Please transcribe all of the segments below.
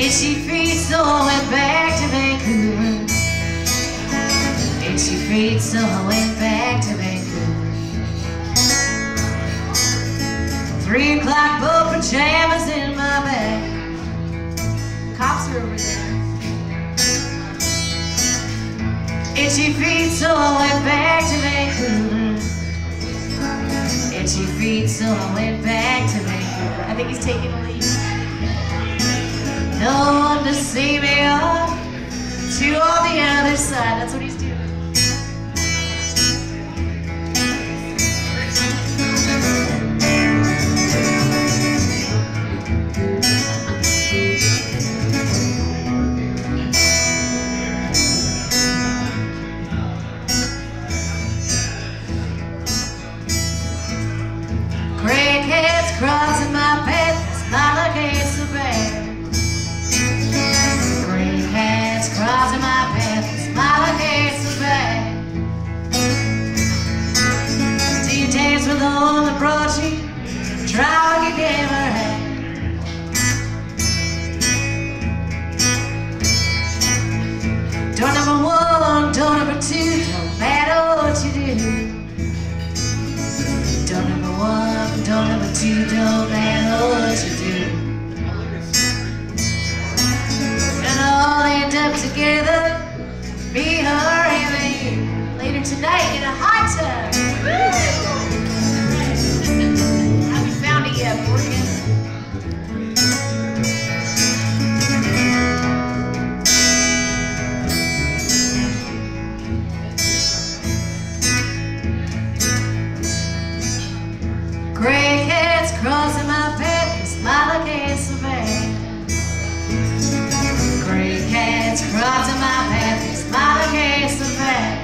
Itchy feet? So I went back to Vancouver. Is she free? So I went back to Vancouver. Three o'clock, both pajamas in my bag. Cops are over there. Itchy feet, so I went back to Vancouver. Itchy feet, so I went back. See me off to all the other side. That's what he's doing. Crackheads crossing two, don't matter what you do. And all end up together, me, her, me. Later tonight in a hot tub. Cats crossing my path, smile like it's so bad.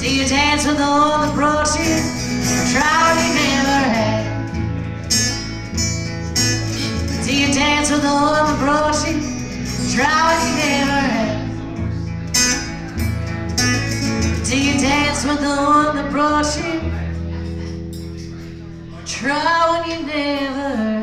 Do you dance with the that brought you? Try you never had. Do you dance with the that brought you? Try you never had. Do you dance with the that brought you? Try when you never